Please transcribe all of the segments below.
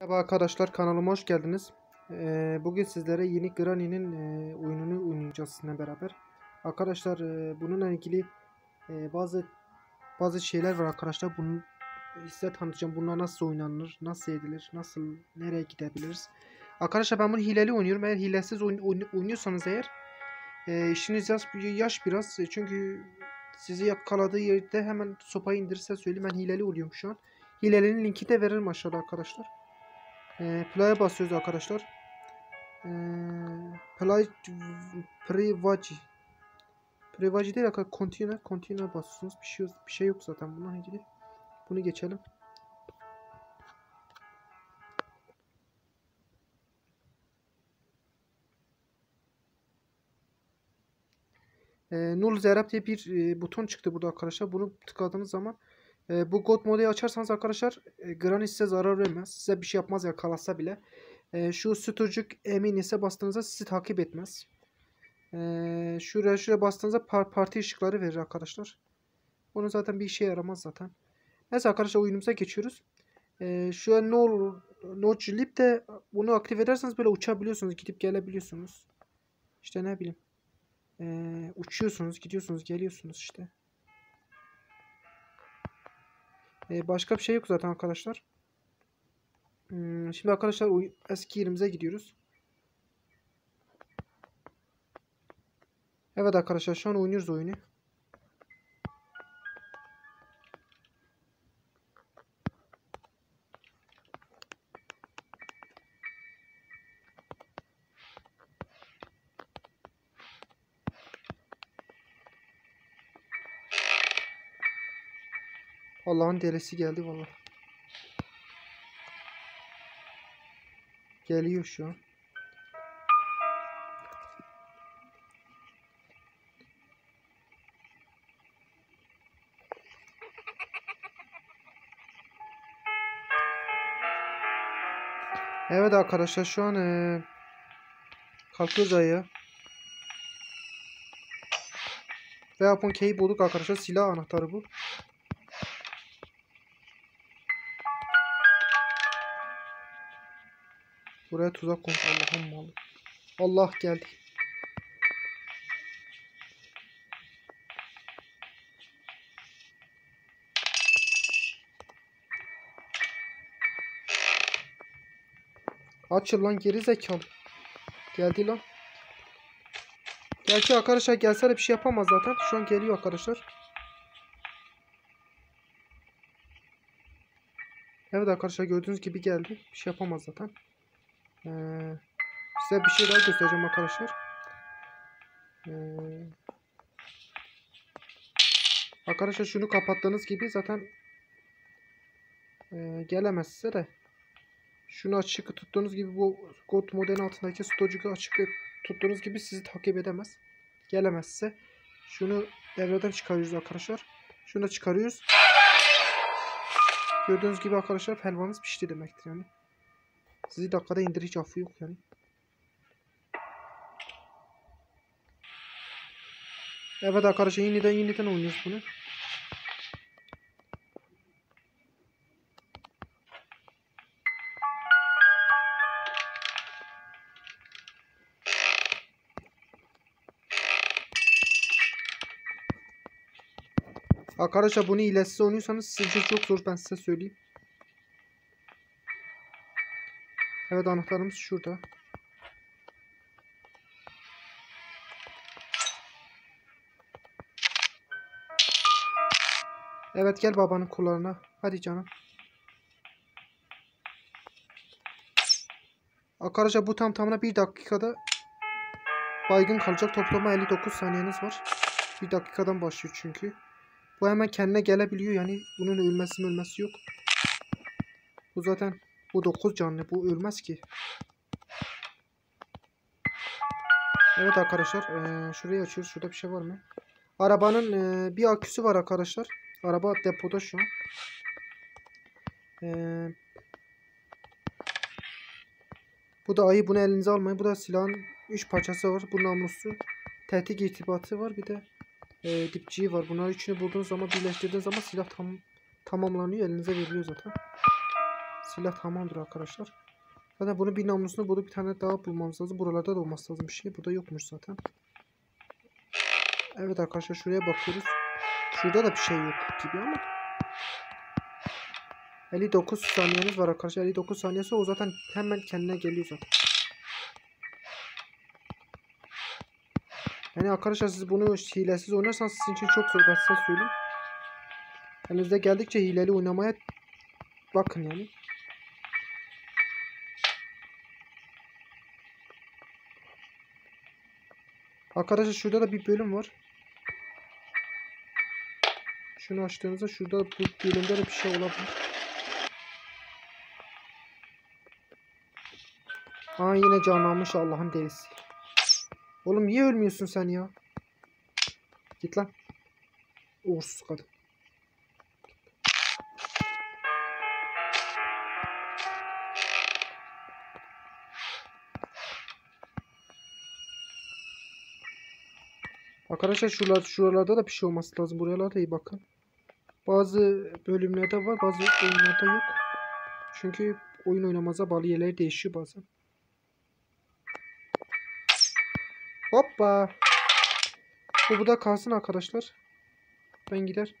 Merhaba arkadaşlar kanalıma hoş geldiniz. Ee, bugün sizlere yeni Granny'nin e, oyununu oynayacağız sizinle beraber. Arkadaşlar e, bununla ilgili e, bazı bazı şeyler var arkadaşlar. Bunu size tanıtacağım. Bunlar nasıl oynanır, nasıl edilir, nasıl nereye gidebiliriz. Arkadaşlar ben bunu hileli oynuyorum. Eğer hilesiz oyn- oyn- oynuyorsanız eğer işiniz yaş, yaş biraz. Çünkü sizi yakaladığı yerde hemen sopayı indirirse söyleyeyim. Ben hileli oluyorum şu an. Hilelinin linki de veririm aşağıda arkadaşlar. E, play'a basıyoruz arkadaşlar. E, play privacy. Privacy değil arkadaşlar. Continue. Continue basıyorsunuz. Bir şey, bir şey yok zaten bununla ilgili. Bunu geçelim. E, Null Zerap diye bir e, buton çıktı burada arkadaşlar. Bunu tıkladığınız zaman e, bu God modu açarsanız arkadaşlar e, Granny size zarar vermez. Size bir şey yapmaz ya kalasa bile. E, şu sütürcük emin ise bastığınızda sizi takip etmez. E, şuraya şuraya bastığınızda par parti ışıkları verir arkadaşlar. Onun zaten bir işe yaramaz zaten. Neyse arkadaşlar oyunumuza geçiyoruz. E, şu an no Leap de bunu aktif ederseniz böyle uçabiliyorsunuz. Gidip gelebiliyorsunuz. İşte ne bileyim. E, uçuyorsunuz, gidiyorsunuz, geliyorsunuz işte. Ee, başka bir şey yok zaten arkadaşlar. Hmm, şimdi arkadaşlar eski yerimize gidiyoruz. Evet arkadaşlar şu an oynuyoruz oyunu. Allah'ın delisi geldi valla. Geliyor şu an. Evet arkadaşlar şu an eee kalkıyoruz ayağa. Ve Upon Key'i bulduk arkadaşlar. Silah anahtarı bu. Buraya tuzak koymuş Allah'ım malı. Allah geldi. Açıl lan geri zekalı. Geldi lan. Gerçi arkadaşlar gelse de bir şey yapamaz zaten. Şu an geliyor arkadaşlar. Evet arkadaşlar gördüğünüz gibi geldi. Bir şey yapamaz zaten. Ee, size bir şey daha göstereceğim arkadaşlar. Ee, arkadaşlar şunu kapattığınız gibi zaten e, gelemez size de. Şunu açık tuttuğunuz gibi bu God modelin altındaki storage'ı açık tuttuğunuz gibi sizi takip edemez. Gelemez size. Şunu devreden çıkarıyoruz arkadaşlar. Şunu da çıkarıyoruz. Gördüğünüz gibi arkadaşlar helvanız pişti demektir yani. Sizi dakikada indir hiç affı yok yani. Evet arkadaşlar yeniden yeniden oynuyoruz bunu. Arkadaşlar bunu hilesiz oynuyorsanız sizce çok zor ben size söyleyeyim. Evet anahtarımız şurada. Evet gel babanın kullarına. Hadi canım. Arkadaşlar bu tam tamına bir dakikada baygın kalacak. Toplama 59 saniyeniz var. Bir dakikadan başlıyor çünkü. Bu hemen kendine gelebiliyor yani bunun ölmesi ölmesi yok. Bu zaten bu 9 canlı. Bu ölmez ki. Evet arkadaşlar. eee, şurayı açıyoruz. Şurada bir şey var mı? Arabanın eee, bir aküsü var arkadaşlar. Araba depoda şu an. Eee, bu da ayı. Bunu elinize almayın. Bu da silahın 3 parçası var. Bu namlusu. Tetik irtibatı var. Bir de eee dipçiği var. Bunları üçünü bulduğunuz zaman birleştirdiğiniz zaman silah tam tamamlanıyor. Elinize veriliyor zaten. Silah tamamdır arkadaşlar. Zaten bunu bir namlusunu bulup bir tane daha bulmamız lazım. Buralarda da olması lazım bir şey. Burada yokmuş zaten. Evet arkadaşlar şuraya bakıyoruz. Şurada da bir şey yok gibi ama. 59 saniyeniz var arkadaşlar. 59 saniyesi o zaten hemen kendine geliyor zaten. Yani arkadaşlar siz bunu hilesiz oynarsanız sizin için çok zor. Ben size söyleyeyim. Elinizde geldikçe hileli oynamaya bakın yani. Arkadaşlar şurada da bir bölüm var. Şunu açtığınızda şurada bu bölümde de bir şey olabilir. Aa yine canlanmış Allah'ın delisi. Oğlum niye ölmüyorsun sen ya? Git lan. Uğursuz kadın. Arkadaşlar şuralar, şuralarda da bir şey olması lazım. Buralarda iyi bakın. Bazı bölümlerde var bazı oyunlarda yok. Çünkü oyun oynamaza bağlı yerleri değişiyor bazen. Hoppa. Bu da kalsın arkadaşlar. Ben gider.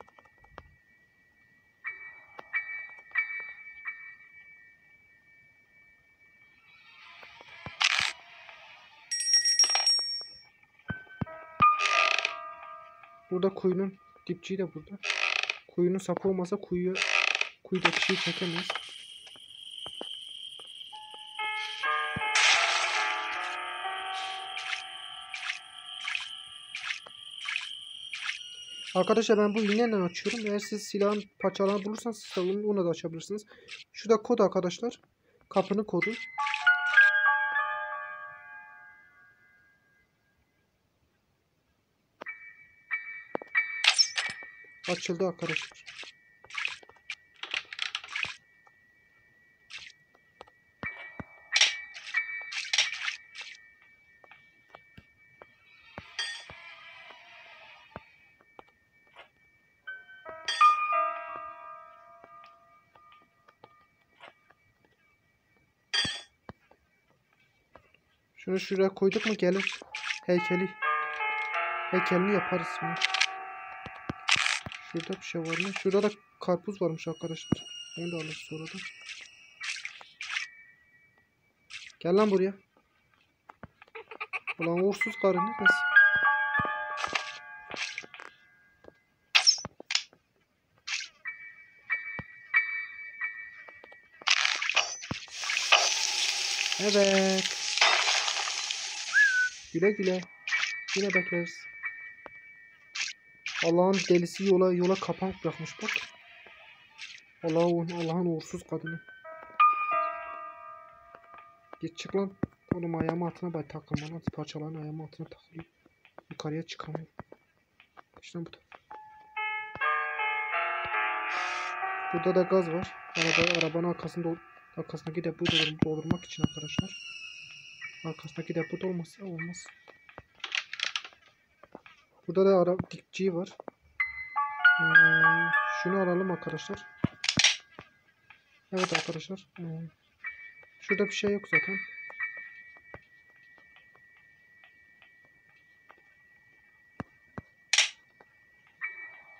Burada kuyunun dipçiği de burada. Kuyunun sapı olmasa kuyu kuyuda kişiyi çekemeyiz. Arkadaşlar ben bu iğneyle açıyorum. Eğer siz silahın parçalarını bulursanız onu, onu da açabilirsiniz. Şurada kod arkadaşlar. Kapının kodu. Açıldı arkadaşlar. Şunu şuraya koyduk mu gelir. Heykeli. Heykelini yaparız şimdi. Şurada bir şey var mı? Şurada da karpuz varmış arkadaşlar. Onu da alırız sonradan. Gel lan buraya. Ulan uğursuz karı neredesin? Evet. Güle güle. Yine bekleriz. Allah'ın delisi yola yola kapank bırakmış bak. Allah'ın Allah'ın uğursuz kadını. Git çık lan. Oğlum ayağımın altına bay takılma lan. Parçaların ayağımın altına takılıyor. Yukarıya çıkamıyorum. İşte bu da. Burada da gaz var. Araba, arabanın arkasında arkasındaki depoyu doldur- doldurmak için arkadaşlar. Arkasındaki depo dolmazsa olmaz. Burada da ara dikçiği var. Ee, şunu alalım arkadaşlar. Evet arkadaşlar. Ee, şurada bir şey yok zaten.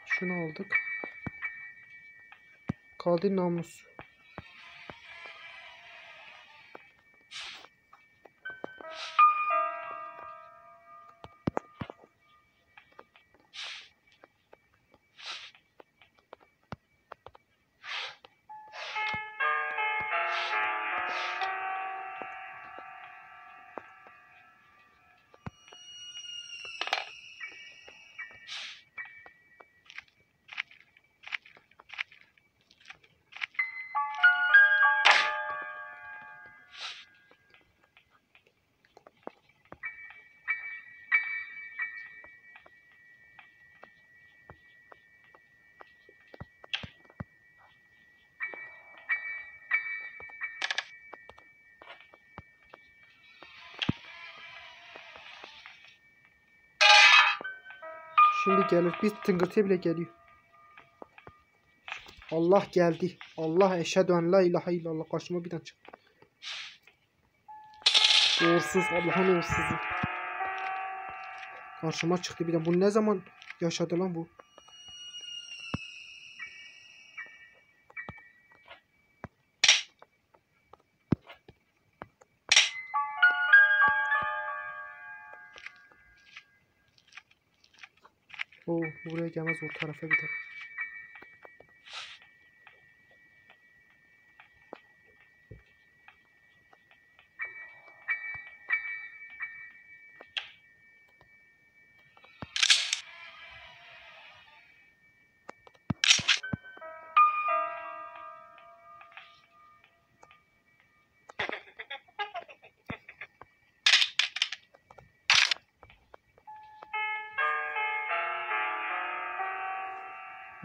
Şunu aldık. Kaldı namus. Şimdi gelir. Bir tıngırtıya bile geliyor. Allah geldi. Allah eşhedü en la ilahe illallah. Karşıma bir tane çık. Uğursuz. Allah'ın uğursuzu. Karşıma çıktı bir de. Bu ne zaman yaşadı lan bu? Gelmez o tarafa gider.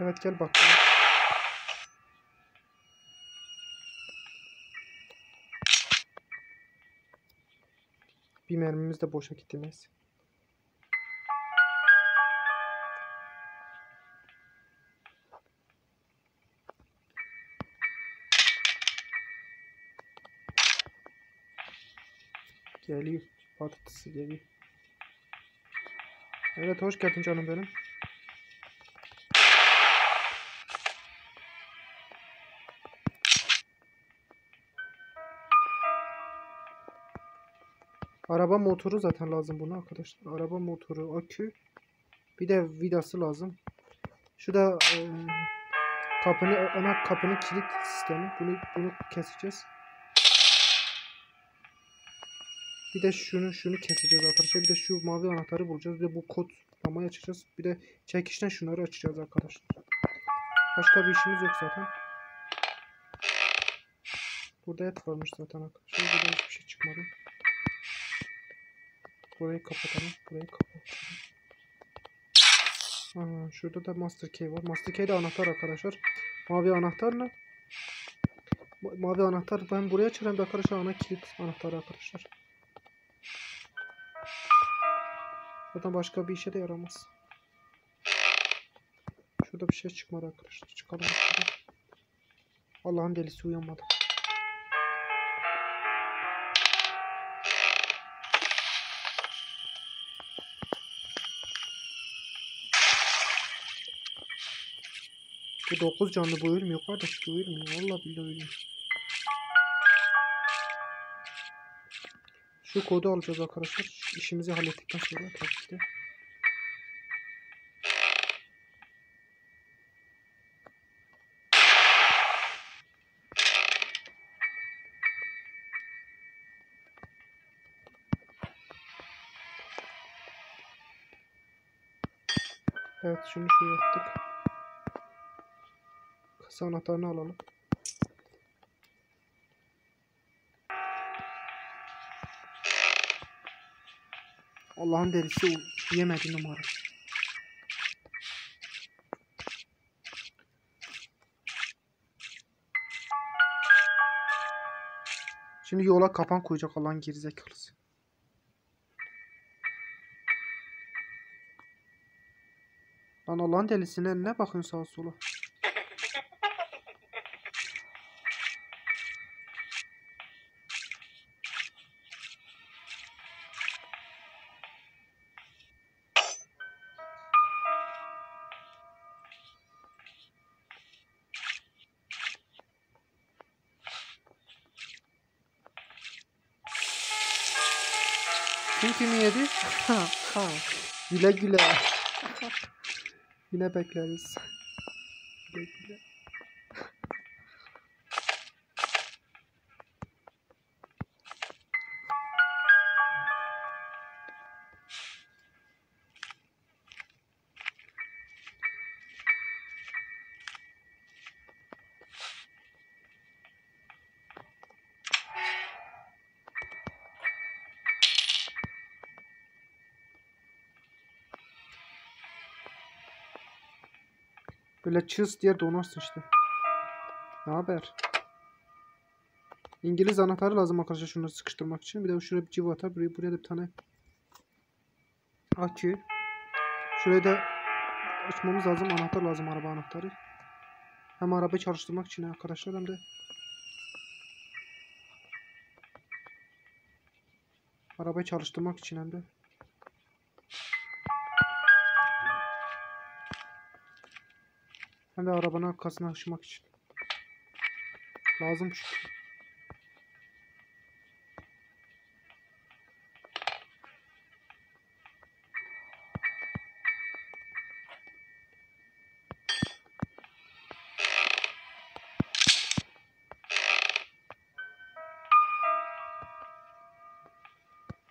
Evet gel bakalım. Bir mermimiz de boşa neyse. Geliyor. Patatesi geliyor. Evet hoş geldin canım benim. Araba motoru zaten lazım buna arkadaşlar. Araba motoru, akü. Bir de vidası lazım. Şu da e, kapını ana kapının kilit sistemi. Bunu bunu keseceğiz. Bir de şunu şunu keseceğiz arkadaşlar. Bir de şu mavi anahtarı bulacağız. Bir de bu kod lamayı açacağız. Bir de çekişten şunları açacağız arkadaşlar. Başka bir işimiz yok zaten. Burada et varmış zaten arkadaşlar. Burada hiçbir şey çıkmadı. Burayı kapatalım. Burayı kapatalım. Aha, şurada da master key var. Master key de anahtar arkadaşlar. Mavi anahtarla Ma- mavi anahtar ben buraya açarım da arkadaşlar ana kilit anahtarı arkadaşlar. Zaten başka bir işe de yaramaz. Şurada bir şey çıkmadı arkadaşlar. Çıkalım. Allah'ın delisi uyanmadı. Bu 9 canlı bu ölmüyor kardeş. Bu ölmüyor. Vallahi billahi ölmüyor. Şu kodu alacağız arkadaşlar. İşimizi hallettikten sonra tabii. Evet şunu şöyle yaptık. Kasa anahtarını alalım. Allah'ın delisi yemedi numara. Şimdi yola kapan koyacak Allah'ın gerizekalısı. Lan Allah'ın delisine ne bakıyorsun sağa sola? Güle güle. Yine bekleriz. Güle güle. Böyle çız diye donarsın işte. Ne haber? İngiliz anahtarı lazım arkadaşlar şunları sıkıştırmak için. Bir de şuraya bir civata. Buraya, buraya da bir tane akü. Şuraya da açmamız lazım. Anahtar lazım. Araba anahtarı. Hem arabayı çalıştırmak için arkadaşlar hem de arabayı çalıştırmak için hem de hem de arabanın arkasına aşmak için. Lazım çünkü.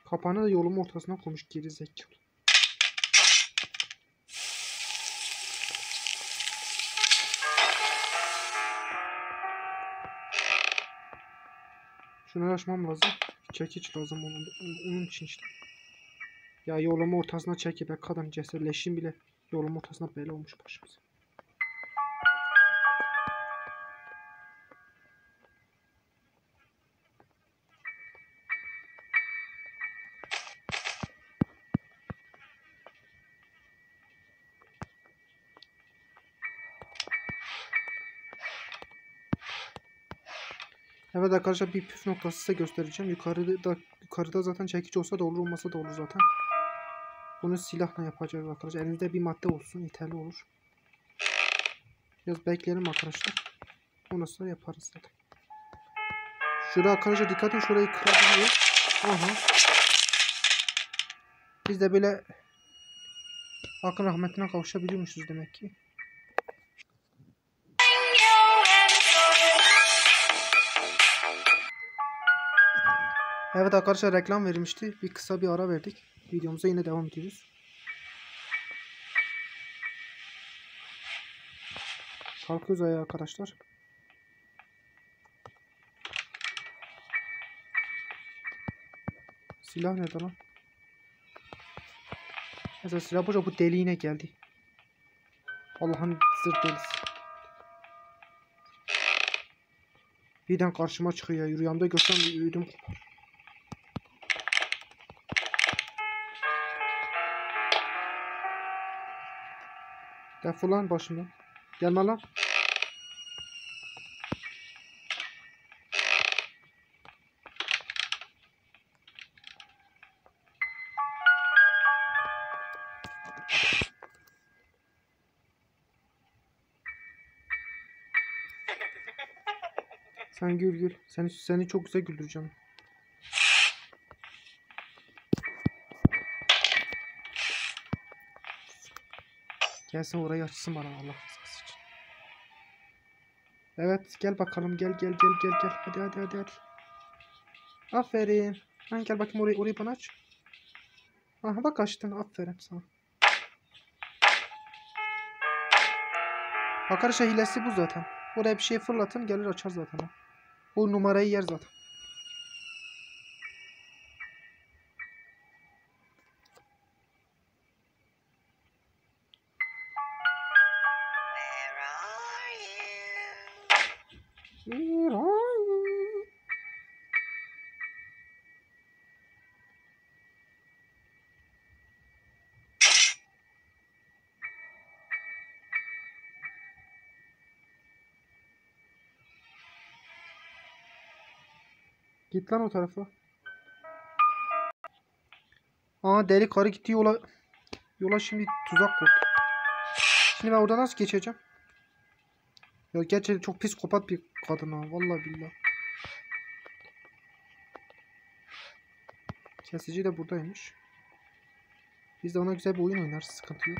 Kapağını da yolun ortasına koymuş geri zekalı. Şunu açmam lazım. Çekiç lazım onun, onun için işte. Ya yolumun ortasına çekip kadın cesetleşin bile yolumun ortasına böyle olmuş başımıza. Evet arkadaşlar bir püf noktası size göstereceğim. Yukarıda yukarıda zaten çekiç olsa da olur olmasa da olur zaten. Bunu silahla yapacağız arkadaşlar. Elinizde bir madde olsun yeterli olur. Biraz bekleyelim arkadaşlar. Ondan sonra yaparız zaten. Şurada arkadaşlar dikkat edin şurayı kırabiliyor. Aha. Biz de böyle Hakkın rahmetine kavuşabiliyormuşuz demek ki. Evet arkadaşlar reklam verilmişti. Bir kısa bir ara verdik. Videomuza yine devam ediyoruz. Kalkıyoruz ayağa arkadaşlar. Silah nerede lan? Mesela silah boşa bu deliğine geldi. Allah'ın zırt delisi. Birden karşıma çıkıyor ya. Rüyamda görsem ödüm kopar. Defol lan başımdan. Gelme lan. Sen gül gül. Seni, seni çok güzel güldüreceğim. Gelsin orayı açsın bana Allah rızası için. Evet gel bakalım gel gel gel gel gel. Hadi hadi hadi hadi. Aferin. Ha, gel bakayım orayı, orayı bana aç. Aha bak açtın aferin sana. Arkadaşlar hilesi bu zaten. Oraya bir şey fırlatın gelir açar zaten. o. Numarayı yer zaten. Git lan o tarafa. Aa deli karı gitti yola. Yola şimdi tuzak kurdu. Şimdi ben oradan nasıl geçeceğim? Ya gerçekten çok psikopat bir kadın ha. Vallahi billahi. Kesici de buradaymış. Biz de ona güzel bir oyun oynarız. Sıkıntı yok.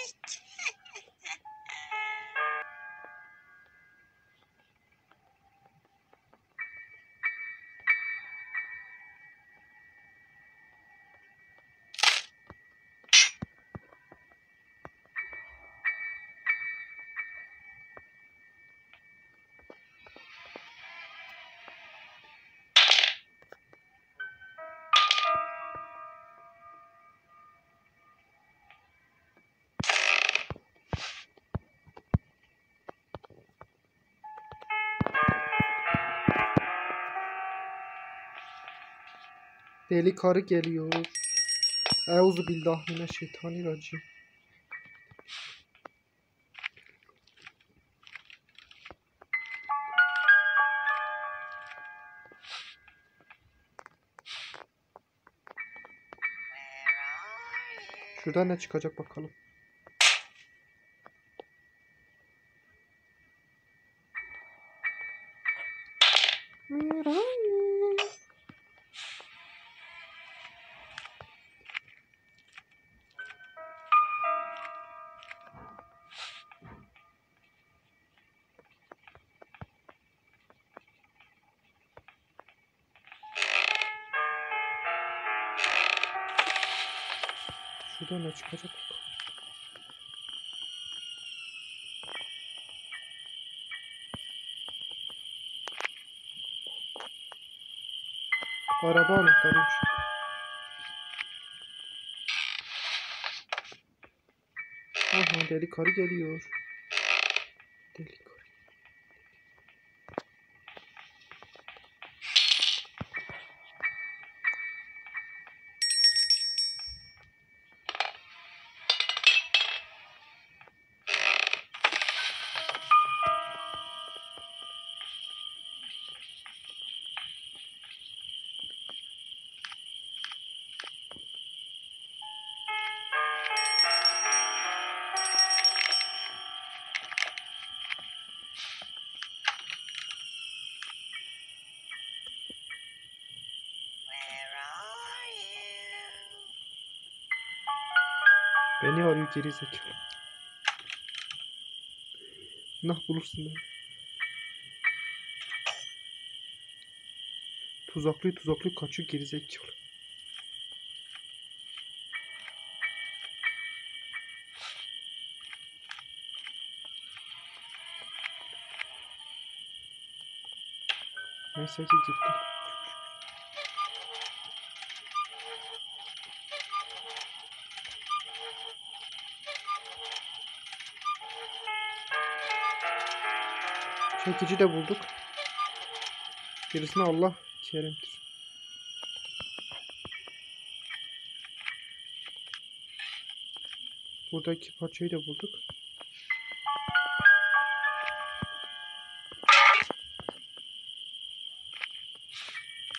Deli karı geliyor. Euzu billahi mineşşeytanirracim. Where are you? Şuradan ne çıkacak bakalım. Bakalım. Araba anahtarıymış. Aha deli karı geliyor. Deli Beni arıyor geri zekalı. Nah bulursun beni. Tuzaklı tuzaklı kaçıyor geri zekalı. Neyse ki gitti. Çekici de bulduk. Gerisini Allah kerimdir. Buradaki parçayı da bulduk.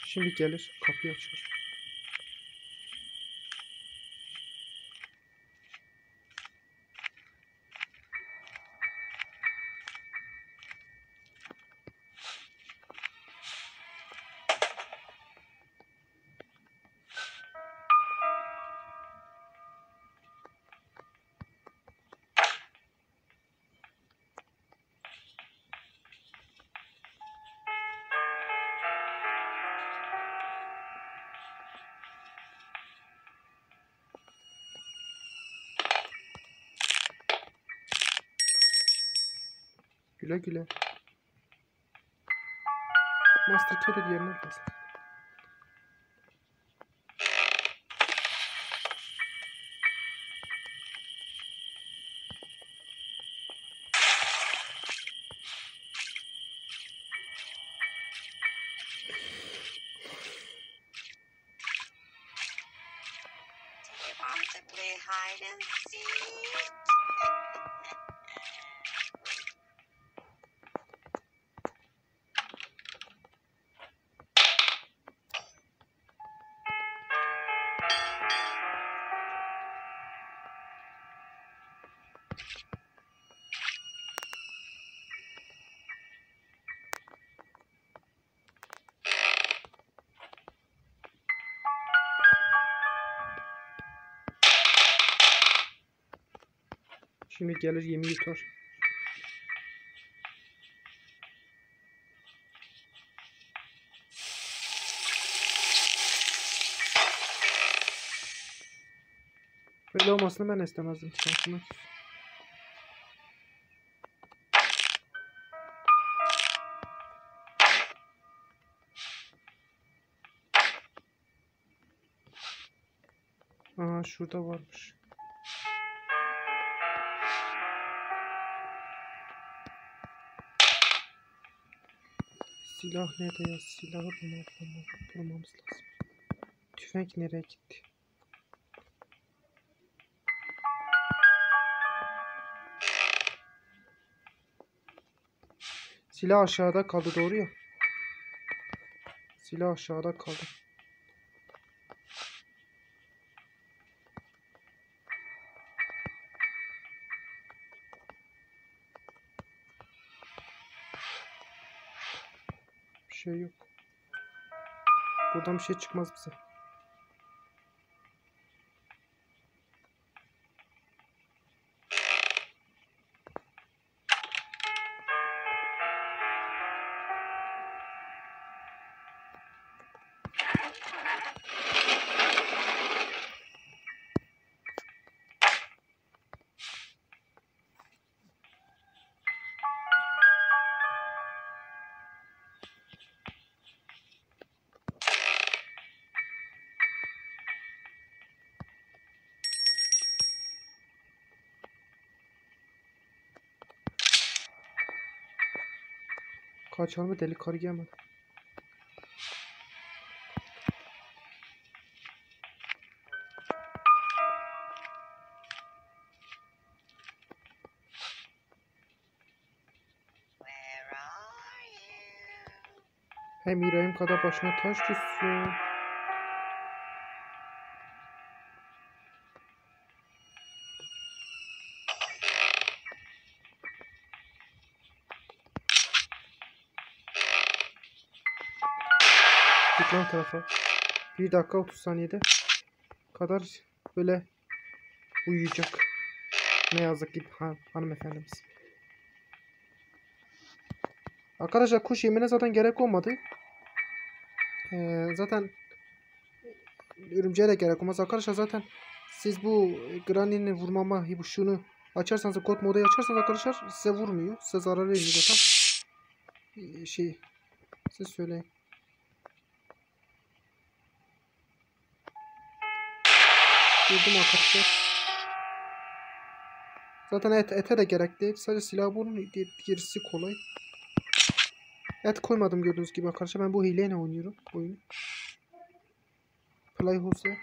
Şimdi gelir kapıyı açar. Güle güle. Master to play hide and seek? Şimdi gelir yemi yutar. Böyle olmasını ben istemezdim şansıma. Aa şurada varmış. Silah nerede ya? Silahı bulmam, bulmam, bulmamız lazım. tüfek nereye gitti? Silah aşağıda kaldı doğru ya. Silah aşağıda kaldı. Şey yok. Buradan bir şey çıkmaz bize. Kaçar mı deli karı gelmedi. Hem İbrahim kadar başına taş düşsün. Tarafa. 1 dakika 30 saniyede kadar böyle uyuyacak. Ne yazık ki han hanımefendimiz. Arkadaşlar kuş yemine zaten gerek olmadı. Ee, zaten örümceğe de gerek olmaz. Arkadaşlar zaten siz bu Granny'nin vurmama şunu açarsanız kod modu açarsanız arkadaşlar size vurmuyor. Size zarar vermiyor zaten. Ee, Şey siz söyleyin. Vurdum arkadaşlar. Zaten et, ete de gerek değil. Sadece silah vurun. Gerisi kolay. Et koymadım gördüğünüz gibi arkadaşlar. Ben bu hileyle oynuyorum oyunu. Playhouse.